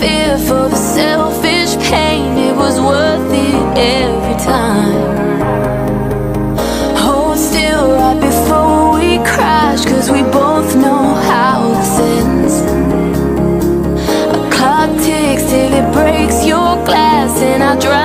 fear for the selfish pain. It was worth it every time. Oh, Hold still right before we crash, cause we both know how this ends. A clock ticks till it breaks your glass, and I drive.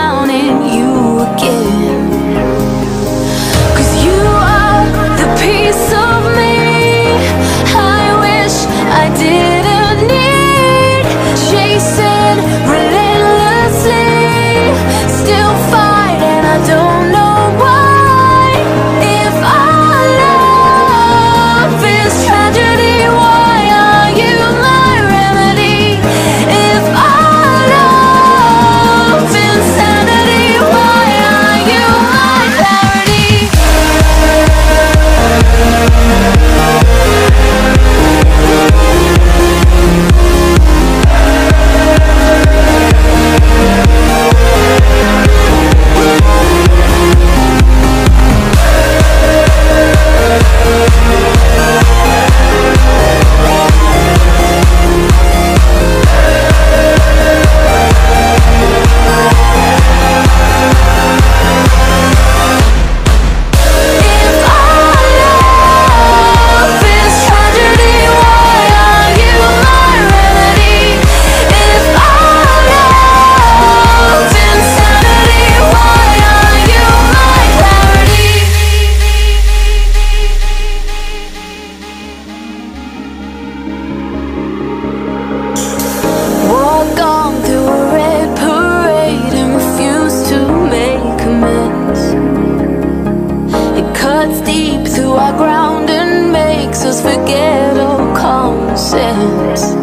sense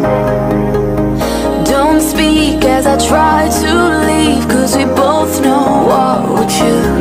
Don't speak as I try to leave Cause we both know what we choose